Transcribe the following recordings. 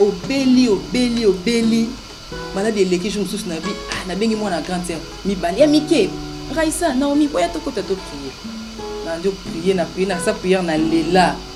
obeli obeli obeli maladi eleki jour mosusu na bi ah, nabengi mwana grand sœur mibali ya mike raisa naomi boya tokota toprie nandi oprie na prie nasa priere na lela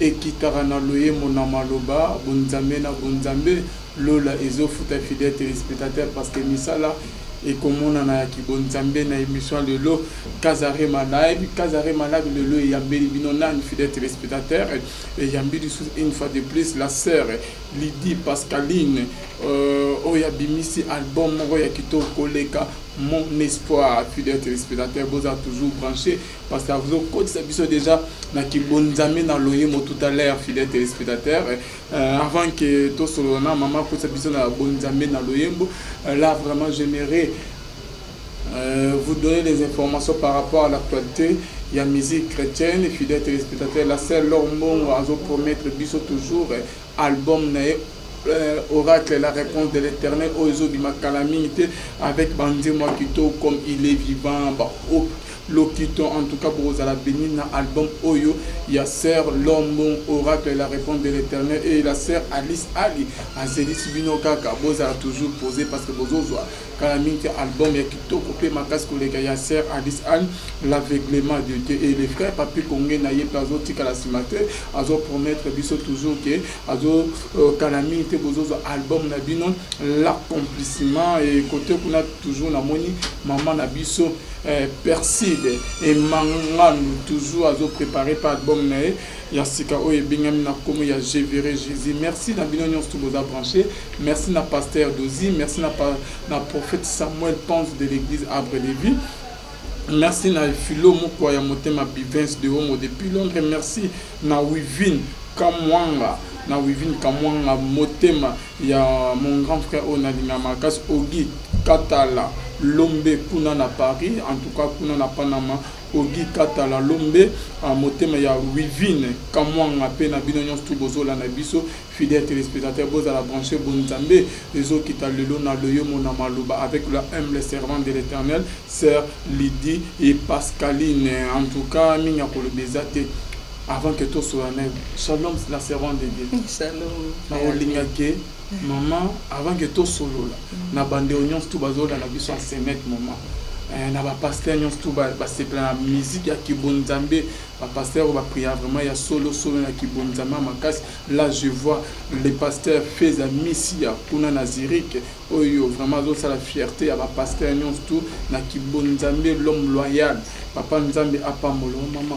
Ekitaka na loyembo na maloba bonzambe na bonzambe lola ezo futa fidèle telespectateur parce que misala eko monana ya ki bonzambe na emission ya lelo Kaza Rema live Kaza Rema live lelo eyambeli bino nani fidèle telespectateur eyambi lisusu une fois de plus la sœur Lydie Pascaline euh, oyo abimisi album moko ya kitoko koleka mon espoir fidèle telespectateur boza toujours branché parce que azo kotisa biso déjà na kibonzambe na loyemo tout à l'heure fidèle téléspectateur euh, avant que tosolola na mama akotisa biso na bonzambe na loyembo euh, là vraiment j'aimerais euh, vous donner des informations par rapport à l'actualité ya musique chrétienne fidèle téléspectateur la seule lor mbongo azo promettre biso toujours euh, album na ye euh, oracle la réponse de l'éternel oyo ezobima kala mingi te avec banzemwa kitoko comme il est vivant ba Lokito en tout cas bokozala beni na album oyo ya sœur Lombong oracle la reponse de l'Eternel et la sœur Alice Ali azelisi bino kaka bozala toujours poser parce que bozozwa kala mingi te album ya kitoko pe makasi koleka ya sœur Alice Ali l'aveuglement de Dieu et le frère Papi Konge na ye pe azotikala sima te azo promettre biso toujours que azo euh, kala mingi te bozozwa album na bino l'accomplissement et kote kuna toujours namoni maman na biso Eh Perside et Mangando toujours azo preparer pa album na ye ya sika oyo ebengami na kombo ya Je verrai Jesus. Merci na bino nionso tout boza branche. Merci na Pasteur Dozy, merci na pa, na prophète Samuel Panz de l'église Arbre de Vie. Merci na Philo Mukwa ya Motema Bivens de Homo depuis Londres. Merci na Wivine Kamwanga, na Wivine Kamwanga Motema ya mon grand frère oyo nalinga makasi ogi katala lombe kuna na paris en tout cas kuna na panama ogi katala lombe ah, motema ya wivine kamwanga mpe na bino nyonso tu bozolanda biso fidèle téléspectateur bozala branché bonzambe ezokita lelo na loyemo na maloba avec la humble servante de l'éternel sœur lydie et pascaline en tout cas mingi ya koloba eza te avant que tosola na shalom la servante de dieu nakolingake mama avant que tosolola mm. na bandeko nyonso tu bazolanda biso en semete mama eh, na bapaster nyonso tu basepela na miziki ya kibonzambe bapaster oyo bapria vraiment ya solo solo na kibonzambe ya makasi là je vois le pasteur feza misia kuna na zurich oyo vraiment azosala fierté ya bapaster nyonso tu na kibonzambe l'homme loyal papa nzambe apambola mama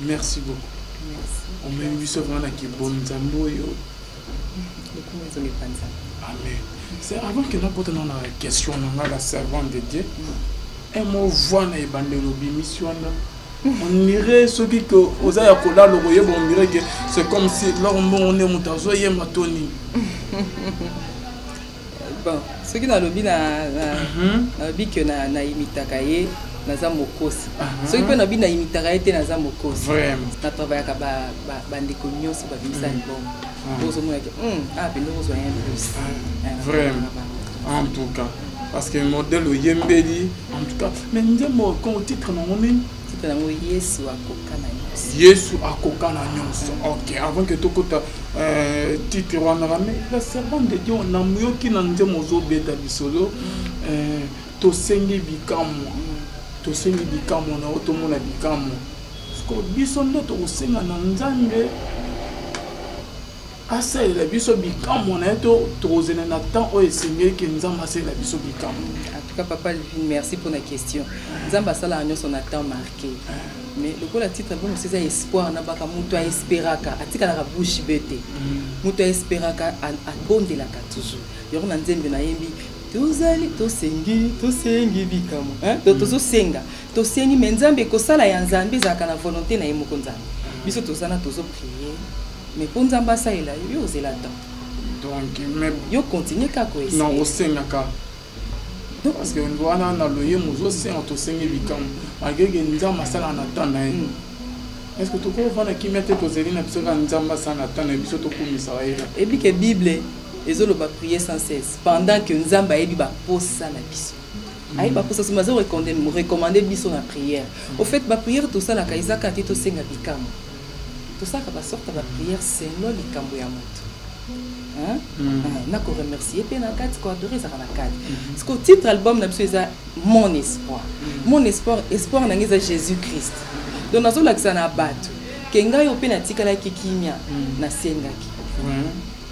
merci beaucoup omemi biso vraimen na kibon nzambe oyo amen c'est avant que nakota na na question na ngai la servante de dieu mm. un mot voix na ebandelo obimisi wana on dirait soki ke oza ya kolala okoyeba on dirait ke c'est comme si lor mbongo nde moto azoyemba to nini bon soki nalobi na, na, mhm. nalobi que na, na imitaka ye naza mokosi mhm. soki mpe nabi na imitaka ye te naza mokosi na travaillaka bandeko nyonso babimisa mhm. libongo ozomonaki hmm, ah pende ozwa ye plus ah, eh, vraiment en tout cas parce que modèle oyembeli en tout cas mais nzembo titre nango nini yesu akokana nyonso yesu akokana nyonso ok avant ke tokota euh, titre wana rame la servante de dieu namoyoki na nzembo ozobeta bisolo mm. euh, tosengi bikamwa mm. tosengi bikamwa na yo tomona bikamwa biso nde tokosenga na nzambe asalela biso bikamwa na ye to tokozela na temps oyo esengeli ke nzambe asalela biso bikamwa antuka papa livine merci mpo na question nzambe asalaka nyonso na temps marqué mais lokola titre yango mosi eza espoir na baka moto aesperaka atikalaka bouche be te moto mm. aesperaka abondelaka toujours yango na nzembe nayembi tozali tosengi tosengi bikamwa to mm. tozosenga tosengi me nzambe ekosala ya nzambe ezalaka na volonté na ye moko nzambe biso tozana tozo prier mais po nzambe asalela yo yo ozela temps donc mais yo continue kaka koesi na kosenga kaka parce que wana na loyemo ozosenga tosengi likambo malgré ke nzambe asalaka na temps na ye hmm. est ce que tokoki ofanda kimia te tozeli na biso kaka nzambe asala na temps na biso tokumisaka ye ebike bible ezoloba prier sans cesse pendant que nzambe ayebi baposa na biso ayebi baposa soki azo recommande biso na prière au fait baprière tosalaka ezaka te tosenga bikamwa tosalaka ba sorte ya ba prière selon likambo ya moto mm. ah, na ko remercier mpe na kati ko adore ezalaka na kati mm-hmm. siko titre album na biso eza mon espoir mm. mon espoir espoir na ngai eza jésus christ donc nazolakisa na bato ke ngai oyo mpe natikalaki kimia mm. nasengaki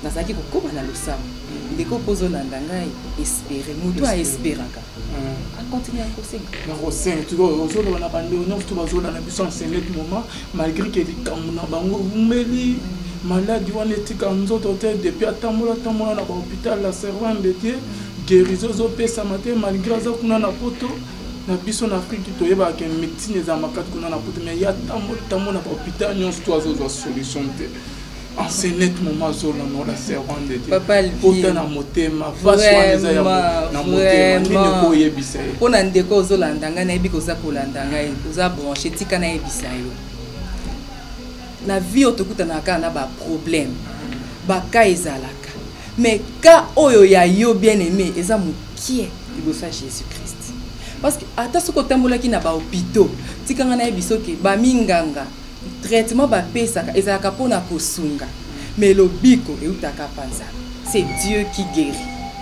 nazalaki kokoma na losambo ndeko mpo ozolanda ngai espere motu aesperaka akontinue mm. akosenga na kosenga sikoyo ozoloba na baleonor to bazolanda biso en selet moment malgré ke likambo na bango eumeli maladi wana etika nzoto te depuis atambola atambola na bahopital la servant de dieu guérison ezopesama te malgré aza kuna na poto na biso na afriki toyebaka ke médecine eza makati kuna na poto mai ya tambo tambo na bahopital nyonso to azozwa solution te en ce net moment azolongola servant de dieu kota na motema face wana eza ya na motema nini okoyebisa ye mpo na ndeko ozolanda ngai nayebi koza kolanda ngai oza branche tika nayebisa yo na vie oyo tokutanaka kaka na baproblème baka ezalaka mais ka oyo ya yo bien aimé eza mokie liboso ya jésus christ parce que ata soki otambolaki na bahopitaux tika ngai nayebisa oke baminganga Traitement bapesaka ezalaka mpo na kosunga mais lobiko eutaka mpa Nzambe. C'est Dieu qui guerit.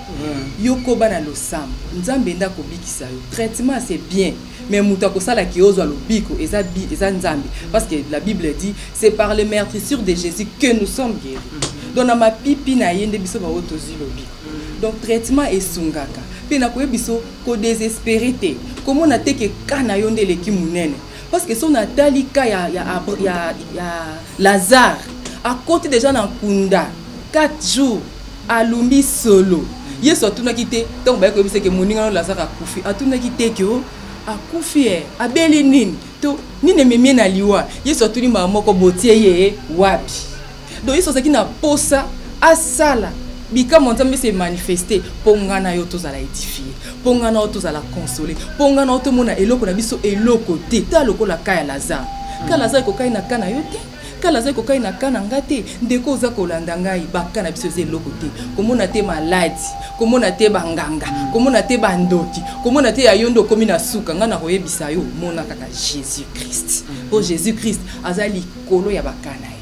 Hmm. Yo koba na losambo, Nzambe nde akobikisa yo. Traitement c'est bien, mais moto akosala ki ozwa lobiko eza bi eza Nzambe parce que la Bible dit c'est par les meurtrissures de Jésus que nous sommes guéris. Hmm. Donc na mapipi na ye nde biso baoyo tozwi lobiko. Hmm. Donc traitement esungaka mpe nakoyebi biso kodesespere te komona te ke ka na yo nde eleki monene Parce que son atali cas ya ya ya, ya Lazare akoti déjà na nkunda 4 jours alumbi solo. Yesu atunaki te ntango bayaki koyebisa ke moninga no Lazare akufi, atunaki te ke oh, akufi e abeli nini to nini ememie na liwa. Yesu atuni mbala moko botie ye wapi? donc yesu azalaki na posa asala bikamwa ya nzambe se manifeste mpo ngai na yo tozala edifie mpo ngai na yo tozala konsole mpo ngai na yo tomona eloko na biso eloko te ta lokola ka ya lazare ka lazare ekokai na ka na yo te ka lazare ekokai na ka na ngai te ndeko oza kolanda ngai baka na biso eza eloko te komona te maladi komona te banganga komona te bandoki komona te ya yo nde okomi na suka ngai nakoyebisa yo mona kaka jésus christ mpo jésus christ aza likolo ya bakana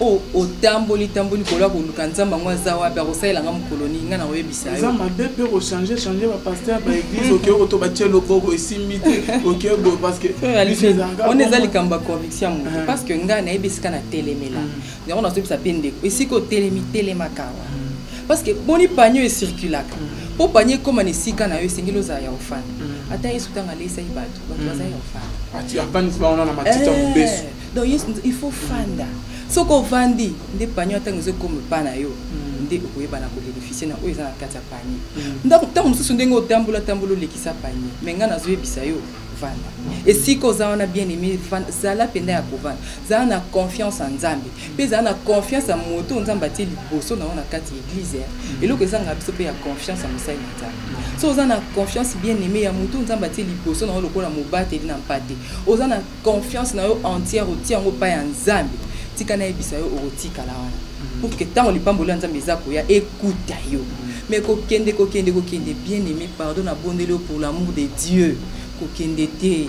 o otamboli tamboli kola koluka nzambe yango aza wapi akosalela nga mokolo nini nga nakoyebisa yo eza mabe mpe kochange change bapaster baeglise oke okoto batie loboko esimbi te oke boye parcekewana eza likambo ya conviction ya moto parce que ngai nayebi esika natelemela mm. yango nazobisa mpe ndeko esika otelemi telemaka wa mm. parce que boni pagno ecirculaka mpo mm. pagno ekóma na esika na yo esengeli ozala ya ofana ata yesu ntango aleisaki bato bato bazali ya ofana donc yo il faut fanda soki ovandi nde panier ntango ezokoma epa na yo mm. nde okoyeba na kobénéficie na oyo eza na kati ya panier mm. donc ntango mosusu ndenge otambola tambola olekisa panier me ngai nazoyebisa yo vanda esika oza wana bien aimé zala mpenza ya kovanda zala na confiance ya nzambe mpe zala na confiance ya moto nzambe atie liboso na yo na kati ya eglize eh. mm. eloko ezanga biso mpe ya confiance ya mosali na nzambe so oza na confiance bien aimé ya moto nzambe atie liboso na yo lokola mobateli na mpate oza na confiance na yo entière otie yango epai ya nzambe tika nayebisa yo okotikala wana mm. pour que ntango lipamboli ya nzambe eza koya ekuta yo mm. mais kokende kokende kokende bien aimé pardon nabondeli yo pour l'amour de dieu kokende te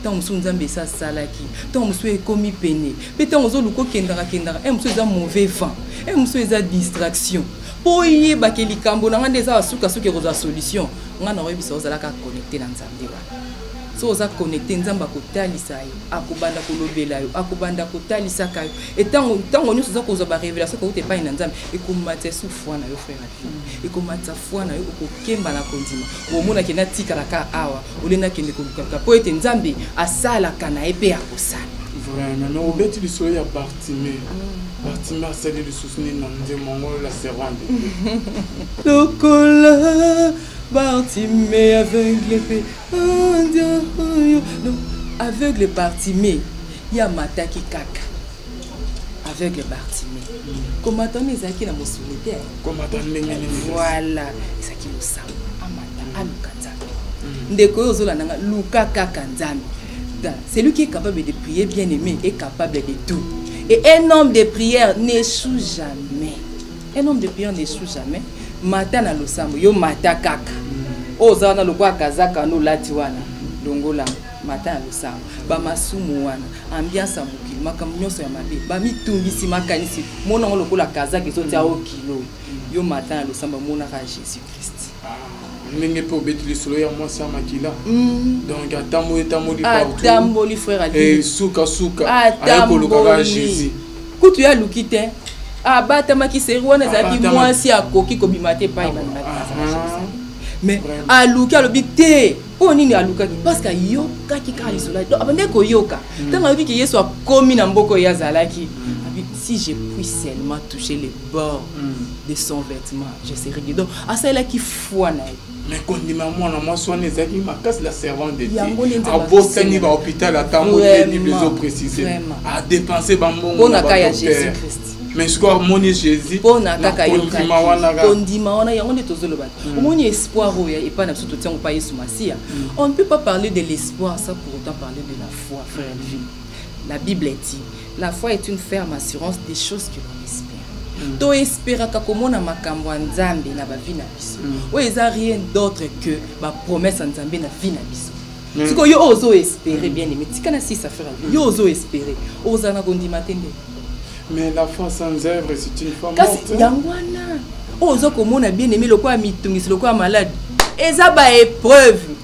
ntango mosusu nzambe esi asalaki ntango mosusu ekomi pene mpe ntango ozoluka okendaka kendaka e eh, mosusu eza mauvais vent e eh, mosusu eza distraction mpo oyebake likambo na ngai nde eza basukasuka ekozwa solution ngai nakoyebisa ozalaka connecte na nzambe wana soki oza connecte nzambe akotalisa yo akobanda kolobela yo akobanda kotalisaka yo etango ntango nyonso oza kozwa barevelation kouta epai na nzambe ekomatisa esu foi na yo frère afi ekomatisa foi na yo okokemba na kondima omonake natikala ka awa ole nakende kolukaluka mpo ete nzambe asalaka na ye mpe akosala vraiment obeti lisolo ya bartime mm. bartime asali lisusu nini na nzembo yango la servante lokola Bartime aveugle pe andia oyo donc aveugle Bartime ye amataki kaka aveugle Bartime komata wana ezalaki na mosuni te voilà ezalaki losambo amata aluka nzambe mm. ndeko oyo ozolanda nga luka kaka nzambe celui qui est capable de prier bien aimé est capable de tout et un homme de prière n'échoue jamais un homme de prière ne sous jamais mata na losambo yo mata kaka oyo oza wana lokola kazaka wana olati wana longola mata na losambo bamasumu wana ambiance ya mokili makambo nyonso ya mabe bamitungisi makanisi mona yango lokola kazaka ezotia o kilo yo mata na losambo amonaka jésus christ ndenge mpe obeti lisolo ya mwasi ya makila mm. donc atamboli etamboli atamboli frère alie sukasuka aye kolukaka jésus kutu ye aluki te abatamaki seri wana ezalaki mwasi akoki kobima te epai mais aluki alobi te mpo nini alukaki parceke ayokaki kaka lisolo donc abandaki koyoka ntango mm. ayoki ke yesu akomi na mboko ye azalaki mm. abi si je puis seulement toucher le bord mm. de son vêtement je serai dieu donc asalelaki foi na ye mais kondima mwana mwasi wana ezalaki makasi la servante de dieuabosani bahôpital atango bible ezoprécise adepense bambongona ka ya jésus christ mais sikoyo amoni jésus mpona kaka yokondima wana yango nde tozoloba hmm. omoni espoir oyo epai na biso totiango mpa yesu masiya hmm. on ne peut pas parler de l'espoir ça pour autant parler de la foi frère elvin la bible dit La foi est une ferme assurance des choses que l'on espère. Mm. To esperaka komona makambo ya Nzambe na ba vie na biso. Mm. Oyo eza rien d'autre que ba promesse ya Nzambe na vie na biso. Mm. Siko yo ozo espérer bien aimé. Tika na sisa frère. Yo ozo espérer. Oza na kondima te nde. Mais la foi sans œuvre c'est une foi morte. Kasi yango wana ozo komona bien aimé lokola mitungisi lokola malade. Eza ba épreuve.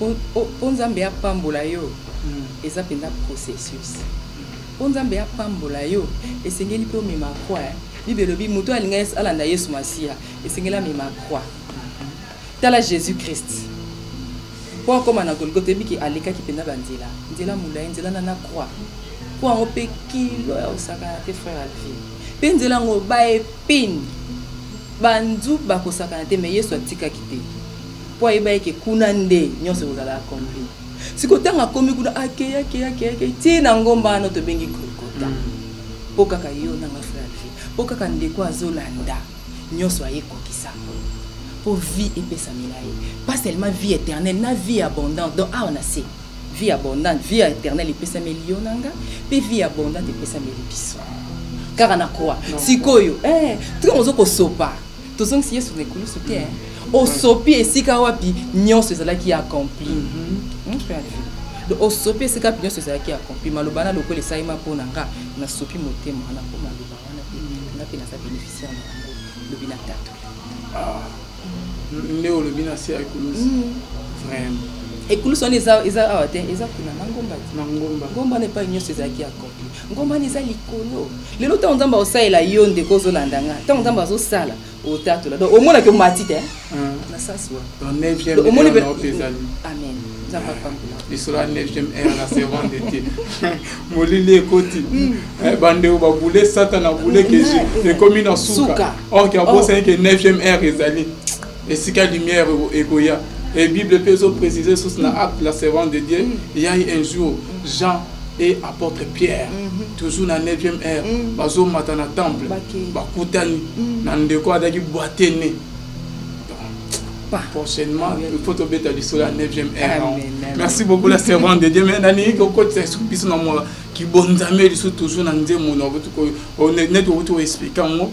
mpo nzambe apambola yo hmm. eza mpenza processus mpo nzambe apambola yo esengeli mpe omema kwa eh. bible elobi moto alinga alanda yesu masiya esengeli amema kwa tala jésus christ mpo akóma na golgota ebiki alekaki mpenza banzela nzela molai nzela na na kwa mpo yango mpe kilo ya kosakana te frère alvi mpe nzela yango baepine banzu bakosakana te me yesu atikaki te mpo ayeba ye ke kuna nde nyonso ekozala accompli siko ntango akomi kuna akei akei akei akei ti na ngomba wana tobengi golgota mpo mm. kaka yo nanga frère vie mpo kaka ndeko azolanda nyonso ayekokisa mpo vie epesamela ye pas seulement vie éternelle na vie abondante donc awa na se vie abondante vie éternelle epesameli yo na nga mpe vie abondante epesameli biso kaka na croix sikoyo eh, ntango ozo kosopa tozongisi yesu na ekulusu te osopi esika wapi nyonso ezalaki ya accompli mhm. hmm, osopi esika wapi nyonso ezalaki ya accompli maloba na lokola esalema mpo na nga nasopi motema wana mpo maloba wana te mhm. nga mpe naza bénéficiaire na yango lobi na tata ah. nde olobi na se ya ekulusu mhm. vraiment ekulusu wana eza awa te eza kuna na ngomba ngomba na epai nyonso ezalaki ya accompli ngomba wana eza likolo lelo ntango nzambe akosalela yo ndeko ozolanda nga ntango nzambe azosala otatola donc omonaki omati te hmm. na sasi waomoni amen nzambe apambola lisolo ya 9e heure na seconde te molili ekoti hmm. eh, bandeko babule satana abule keji ekomi na suka orke abosani ke 9e heure ezali esika lumière ekoya et bible mpe ezo précise sous na acte la servante de dieu il y a un jour jean et apôtre pierre mhm. toujours na 9e heure mhm. bazomata na temple bakutani mhm. na ndeko adaki bwatene prochainement il faut tobeta lisolo ya 9e heure merci beaucoup la servante de dieu mais nalingi kokotisa lisusu biso na mwa kibonzameli lisusu toujours na nzembo na neti okuti oexplike yango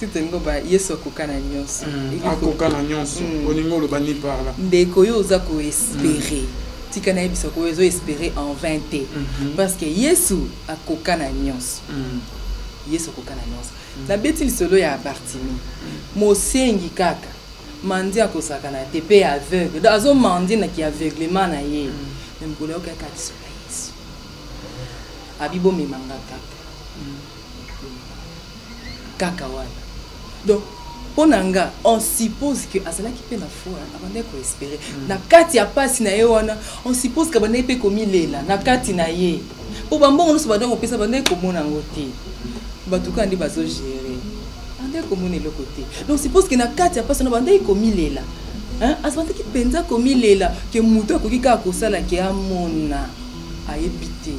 tolingi oba yesu akoka na nyonso mm. akoka na nyonso mm. olingi oloba ni parla ndeko yo oza koespere mm. tika nayebisa ko ezo espere en vain te mm-hmm. parce que yesu akoka na nyonso yesu akoka na nyonso nabeti lisolo ya bartimi mosengi kaka mandi akosakana te mpe aveugle azomandi na kiaveuglement na ye me mokolo yokaka lisolo ya yesu abibomemanga kaka kaka wana donc mpo na nga on suppose que azalaki mpe na foi abandaki koespere mm. na kati ya mpasi na ye wana on suppose que abandaki mpe komilela na kati na ye mpo bambongo nyonso bandaki kopesa bandaki komona yango te bato kaka nde bazogere bandaki komona eloko te donc suppose que na kati ya mpasi wana bandaki komilela azalaki mpenza komilela ke moto akoki kaka kosala ke amona ayebi te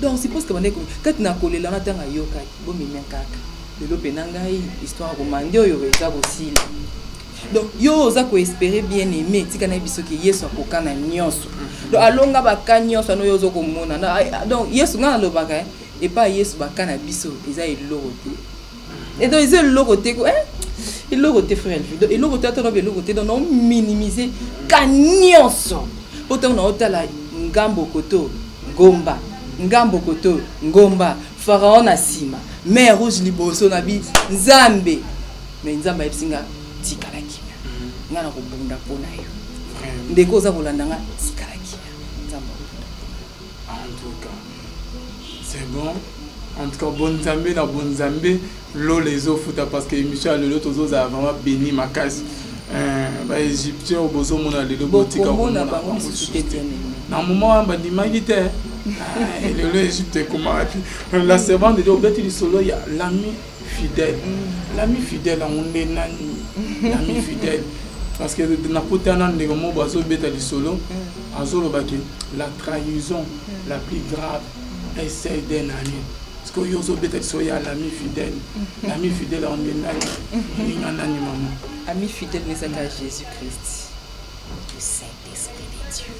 donc suppose que bandeko kati na kolela na ntango ayokaki bomemia kaka lelo mpe na ngai histoire komande oyo eza kosila donc yo oza koespere bien aime tika nayebi soki yesu akoka na nyonso mhm. donc alonga baka nyonso ano yo oza komona donc yesu ngai nalobaka eh, epai yesu baka na biso eza eloko te et donc eza eloko te ko eh? eloko te frère elvi donc eloko te ataloba eloko te donc nao minimiser ka nyonso mpo ntango naotala ngambo koto ngomba ngambo koto ngomba pharaon na nsima mer rouge liboso na bi nzambe me nzambe ayebisi nga tikala kimia nga na kobunda mpo na yo ndeko oza kolanda nga En tout cas, c'est bon. En tout cas, bon Nzambe na bon Nzambe, lola ezofuta parce que émission ya lelo tozozala vraiment béni makasi. Euh, ba Égyptiens oyo bozomona lelo botika komona bango misusu te bien aimé. Na moment wana bandimaki te. Ah, Lelo Égypte ekoma wapi? La servante de Dieu obeti lisolo ya l'ami fidèle lami fidèle yango nde nani lami fidèle parce que nakuta na ndeko moko bazobeta lisolo mm. azoloba ke la trahison mm. la plus grave est celle d'un ami parce que oyo ozobeta lisolo ya lami fidèle mm. lami fidèle yango nde nani olinga nani mama ami fidèle ezaka jésus christ le saint Esprit de Dieu.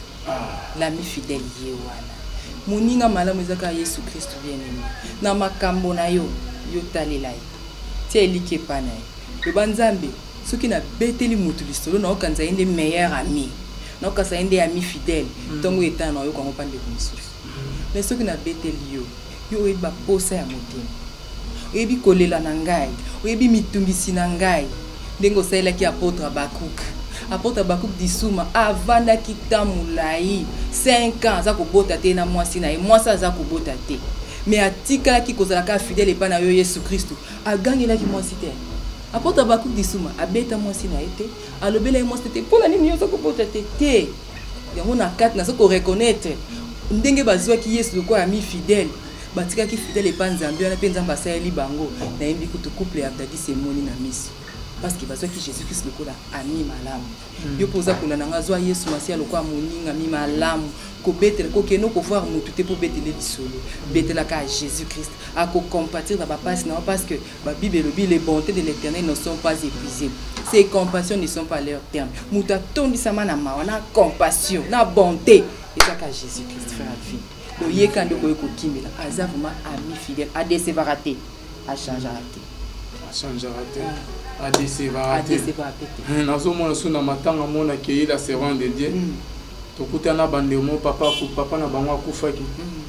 L'ami fidèle ye wana. Moninga malamu eza kaka Yesu Kristu bien aimé. Na makambo na yo, yo talela ye. Tia eliki epa na ye. Loba Nzambe, soki na beteli motu lisolo na okanisa ye nde meilleur ami. Na okanisa ye nde ami fidèle. Tongo etana na oyoka ngo pa ndeko mosusu. Mais soki na beteli yo, yo oyebi ba posa ya motema. Oyebi kolela na ngai, oyebi mitungisi na ngai. Ndenge osalelaki apotre Habacuc. Apotre Habacuc Disuma avandaki temps mulayi 5 ans aza kobota te na mwasi na ye, mwasi aza kobota te. Mais atikalaki kozala kaka fidèle epai na yo Yesu Kristu. Agangelaki mwasi te. Apotre Habacuc Disuma abeta mwasi na ye te, alobela ye mwasi te. Mpo na nini yo oza kobota te? Te. yango na kati naza koreconnaitre ndenge bazwaki yesu lokola ami fidèle batikaki fidèle epa nzambe wana mpe nzambe asaleli bango nayembi kutu couple ya dadis emoni na miso parce que bazwaki jésus christ lokola ami malamu hmm. yo mpo oza kolanda nga azwa yesu masiya lokola moningami malamu kobetela kokende kovoir motu te mpo obetele lisolo betelaka jésus christ akocompatire na bapasi na yo parce que Ba Bible elobi les bontés de l'Eternel ne sont pas épuisées. Ses compassions ne sont pas à leur terme. Moto atondisama na mawa na compassion na bonté ezaka Jésus Christ frère Alvin. Boyeka nde okoki kokimela aza vraiment ami fidèle adesevaka te achangeaka te. Achangeaka te. Ah. adesevaka te nazomona so na matanga mona keyi la servante de dieu mm. tokuta na bandeko mo papa papa na bango akufaki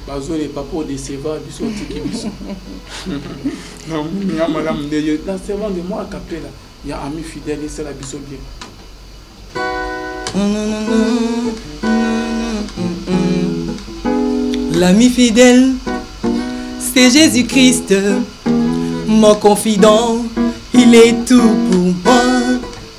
bazole papa odeseva biso otiki biso namoninga malamu nde yo na servant de moi kapela ya ami fidèle esala biso bien L'ami fidèle, c'est Jésus-Christ, mon confident, il est tout pour moi.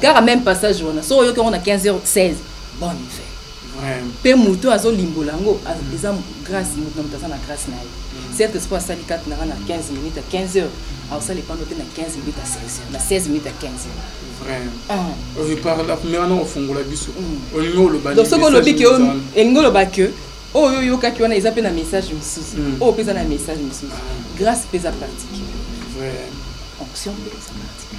kaka meme passage wana soki oyoki yango na 15 heures 16 bonne nouvelle mpe moto oyo azolimbola yango eza grâce moto na moto aza na grâce na ye mm. certes soki asali kati nanga na 15 minutes à 15 heures aosala epano te na 15 minutes à 16 heures na 16 minutes à 15 heures soki olobi ke elingi oloba ke oyo oyokaki wana eza mpe na message mosusu mm. oyo mpe eza na message mosusu ah. grâce mpe eza pratique onction mpe eza pratique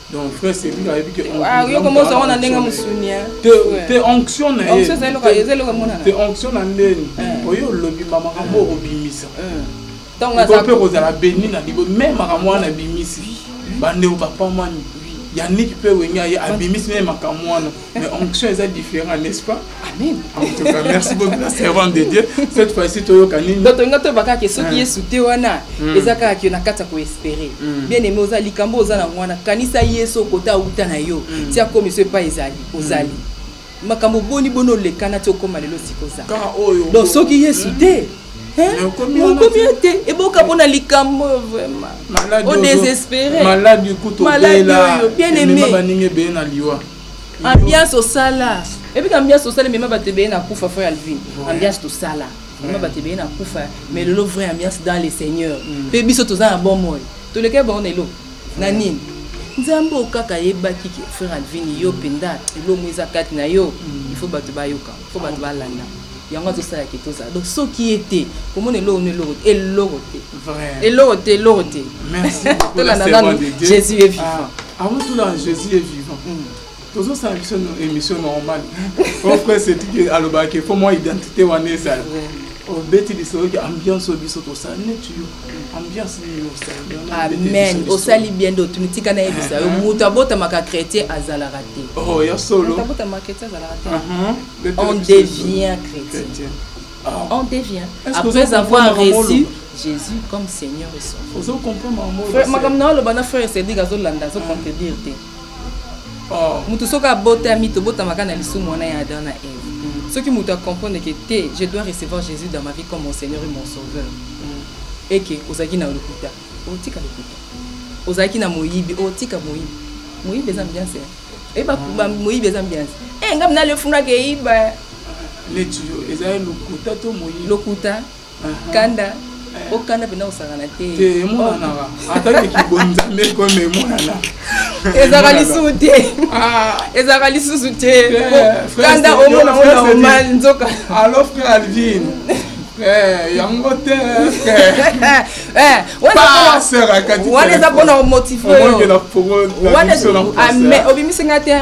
donc frère cédric ayebi ke ah, yo koma ozango na ndenge mosuni te onction na ye te onction na ndeni eh. oyo olobi ma makambo eh. okobimisa eh. mpe kozala beni na libo me makambo wana abimisi bandeko bapamani yaniki mpe wenge aye abimisi naye makambo wana Mais onction est différent, n'est-ce pas Amen. En tout cas, merci beaucoup la servante de Dieu. Cette fois-ci, tu as gagné. Donc, on a tout baka que ce qui est souté wana, hmm. ezaka que na kata ko espérer. Hmm. Bien aimé oza likambo oza na wana, kanisa yeso kota uta na yo. Hmm. Tia comme ce pas ezali, ozali. makambo boni boni olekana ti okóma lelo sikoza donc soki yesu te okomi yo te eboka mpo na likambo oyo vraimen odésespéremaladi oyo bien aimé ambiance osala ebika ambiance osala mema bato ebeye na kufa fo ya lvi ambiance tosala mema bato ebeye na kufa mais lelo vrai ambiance dans le seigneur mm. mpe biso toza na bomoi tolekaki bango na eloko na nini nzambe oyo kaka ayebaki ke frère alvini yo mpenza elomo eza kati na yo mm. il faut bato bayoka faut bato balanda yango azosala ke tozala donc soki ye te komona eloko no eloko te eloko te eloko te eloko te tolanda nanu jésus est vivant ah. Avant tout là, Jésus est vivant. Mm. Tozo sala biso no émission normale. Mon frère c'est dit aloba ke faut moi identité wana eza. obeti lisolo ke ambiance oyo biso tosala neti yo ambiance nini osala amen osali bien nde otuni tika nayebisa yo moto abotamaka chrétien azalaka te oh ya solo on devient chrétien on devient après avoir reçu Jésus comme Seigneur et Sauveur. Vous avez compris mon mot Madame Naolo, Bana frère Cédric, vous avez l'anda, vous avez contredire. Oh. Mutu soka bota mito bota makana lisu mwana ya Adam na Eve. Mm. Soki mutu a comprendre que te, je dois recevoir Jésus dans ma vie comme mon Seigneur et mon Sauveur. Mm. Et que ozaki na lokuta, otika lokuta. Ozaki na moyibi, otika moyibi. Moyibi eza bien c'est. Et ba ah. moyibi eza bien. Eh ngam na le funda ke iba. Letu eza lokuta to moyibi. Lokuta. kanda okanda mpena kosangana te emonanaka oh. ata kekibonzambe ekoma emonana ezalaka lisusu te ah. ezalaka lisusu te kanda omona ngo normal nzoka alo frère alvin eh, yango te eh, wana eza mpona omotive oyo obimisi nga te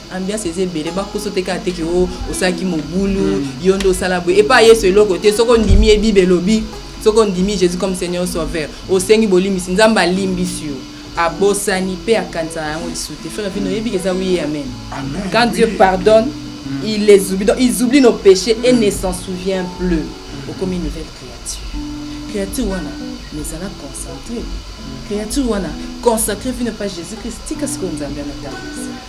ambiance eza ebele bakoso te kaka te ke o oh, osalaki mobulu mm. yo nde osala boye epai yesu eloko te soki ondimi ye bible elobi soki ondimi jésus comme seigneur sauveur osengi bolimbisi nzambe alimbisi yo abosani mpe akanisaka yango lisusu te frère vino oyebi eza wi amen quand dieu pardonne mm. il les oublie donc ils oublient nos péchés et ne s'en souvient plus okomi nouvelle créature créature wana mais ezala concentré créature wana consacré vino mpa jésus christ tika sikoyo nzambe anatambisa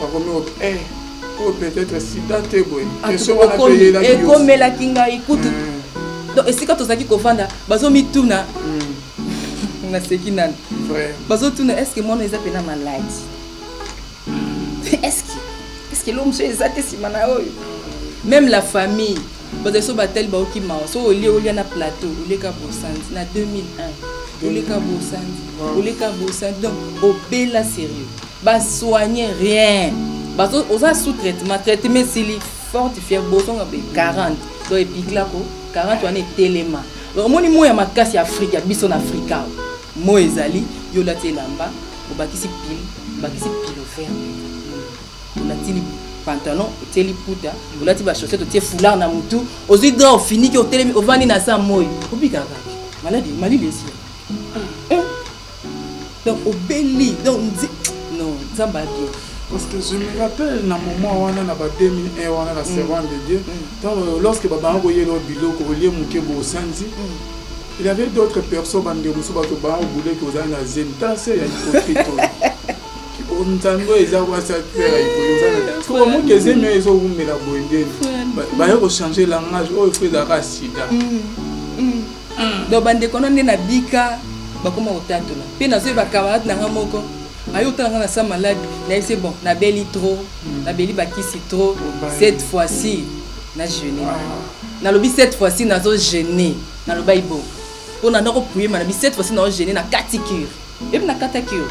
bakomi eh, oyo peut-être sida te boye ekomelaki ngai kutu hmm. donc esika tozalaki kovanda bazomituna hmm. naseki nani bazotuna estce mwana eza mpena maladi estce estce lo mosusu eza te nsima na oyo même la famille bazali so batali baoki mawa so olie olia na plateau olieka bosanzi na 2001 oleka bosanzi oleka bosanzi donc obela sérieux ba soigner rien bazo oza sous traitement traitement esili forte fièvre bozonga be 40 donc epikla ko 40 wana etelema donc omoni moi ya makasi ya afrika biso na afrika moi ezali yo olati elamba obakisi pile obakisi pile ofere olati libu pantalon otie liputa olati bachaussette otie foulard na motu ozwi dra ofiniki otelemi ovandi na sa moi obikaka maladi malili esi donc obeli donc nzi non nzambe abie parce que je me rappelle na moment wana na ba 2001 wana na mm. servant de dieu mm. donc euh, lorsque babanga koyela o biloko olie moke bosanzi mm. il y avait d'autres personnes bande mosusu bato baa obule ke ozali na zemi tala se ya hypocrite oyo nzambe oyo eza wasa teaomoki ezemi oyo ezowumela boye ndeni baye kochange langage oyo fo ezalaka sida mm. donc bandeko na nde nabika bakoma kotatola mpe nazwi bakamarade na nga moko ayo otala nga na sa malade nayebi se bon nabeli trop mm. nabeli bakisi trop cette fois-ci na jeune ah. nalobi cette fois-ci nazo jeune nalobaki bon mpo na ndako puyema na bi cette fois-ci nazo jeune na kati cure ebi na kata cure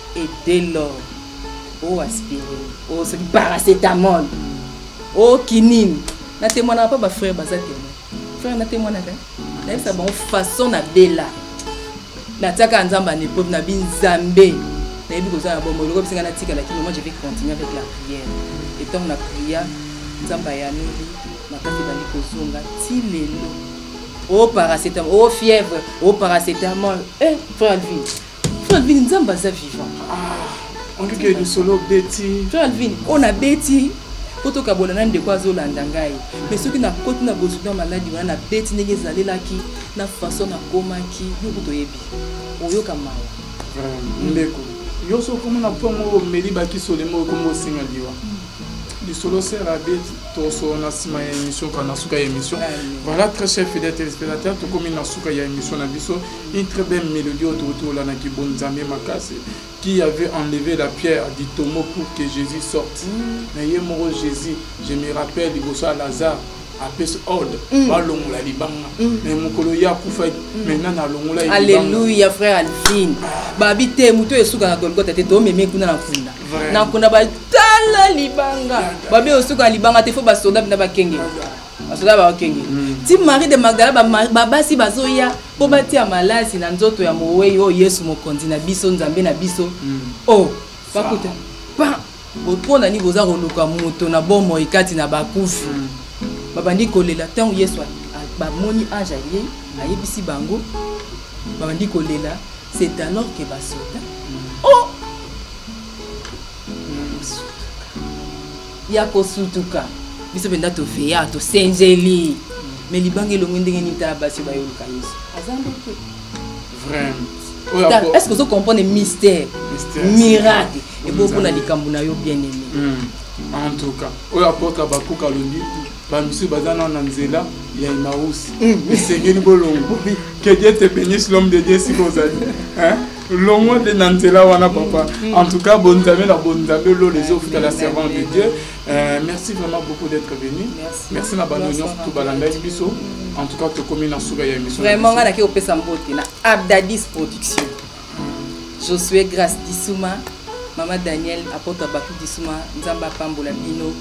et dès lors o oh, aspirine o oh, soki paracetamol o oh, kinini na témoignaka mpa bafrère baza témoin frère na témoignaka nayebisa bango façon na bela natiaka nzambe ana epreuve na bi nzambe nayebi koza na bomoi lokola bisinga natikalaki mama je vais continuer avec la prière et ntango na priya nzambe ayanoli makasi ebandi kozonga ti lelo o oh, paracetamol o oh, fièvre o oh, paracetamol eh frère vie Alvin nzambe aza vivant ah, ondike lisolo obeti to alvin oyo nabeti mpo tokabola na ndeko azolanda ngai mai soki nakoti na bosuki ya maladi wana nabeti ndenge ezalelaki na façon nakomaki yo kutu oyebi oyoka mawa ndeko yo so okomi na mpo moko omeli bakisolemo okomi osenga liwa lisolo sere abeti tosolo na nsima ya émission kana suka ya émission voilà très cher fidèle téléspectateur tokomi na suka ya émission na biso Une très belle mélodie autour là qui bon Nzambe makasi qui avait enlevé la pierre du tombeau pour que Jésus sorte. Na ye moko Jésus, je me rappelle liboso ya Lazare apesi ordre mm. balongola libanga mm. me mokolo ye akufaki mm. maintenant nalongola alleluya frère alvine ah. babi te moto oyo esuka na golgota te tomeme kuna na nkunda na nkunda batala libanga babi osuka na libanga te fo basoda bina bakengela basoda bakokenge ti marie de magdala babasi bazoya mpo batia malasi na nzoto ya mowei oyo oh, yesu mokonzi na biso nzambe na biso o oh, bakuta pa mpo na nini boza koluka moto na bomoi kati na bakufi babandi kolela ntango yesu bamoni ange aye ayebisi bango babandi kolela c'est alors que basoda o oh, ya kosutuka biso mpenza toveya tosenzeli me libanga elongwe ndenge nini tala basi bayoluka yesu aza nde te est ce que ozocomprendre mystère miracle eboko na likambo na yo bien aimé hmm. en tout cas oyo apôtre abakuka alobi ba misusu baza nao na nzela ya emaus esengeli bolongo que dieu te bénisse l'homme de dieu esika ozali longo nde na nzela wana papa en tout cas bonzambe na bonzambe lolo ezofuta la servant de dieu euh, merci vraiment beaucoup d'être venu merci na bando nyonso to balandaki biso en tout cas tokomi na suka ya émission vraiment ngai nake opesa mbote na abdadis production Josue Grace Disuma, Mama Daniel, Apotre Abaku Disuma, Nzambe apambola bino.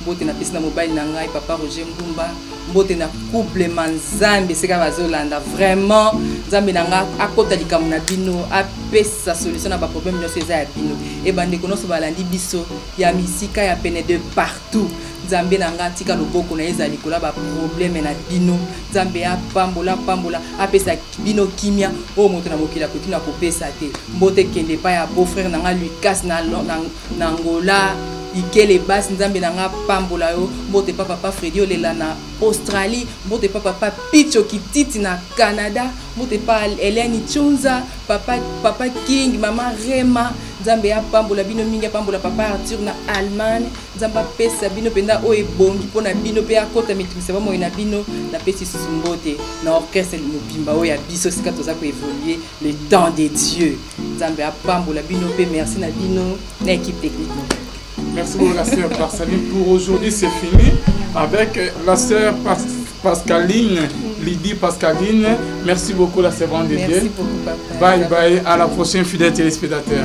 Mbote na pesi na mobali na ngai Papa Roger Mbumba. Mbote na couple Manzambe seka bazolanda vraiment Nzambe na nga akota likambo na bino apesa solution na ba problème nyonso eza ya bino. E bandeko nyonso balandi biso ya misika ya pene de partout. nzambe na nga atika loboko na ye ezali kola baprobleme na bino nzambe apambola apambola apesa bino kimia oyo moto na mokili akoki na kopesa te mbote kende epai ya beau frère na ngai lucas na, na, na angola ikele basi nzambe na ngai apambola yo mbote pa papa fredi olela na australie mbote pa papa picho kititi na canada mbote pa eleni chonza papa, papa king mama rema nzambe apambola bino mingi apambola papa arthur na allemagne nzambe apesa bino mpenza oyo ebongi mpo na bino mpe akota mikimisa bomoi na bino napesi lisusu mbote na orchestre mobimba oyo ya biso sika toza koevolue le temps de dieu nzambe apambola bino mpe merci na bino na équipe technique Merci beaucoup la sœur Barsaline. Pour aujourd'hui c'est fini avec la sœur Pas Pascaline, Lydie Pascaline. Merci beaucoup la servante de Dieu. Merci beaucoup papa. Bye bye, à la prochaine fidèle téléspectateur.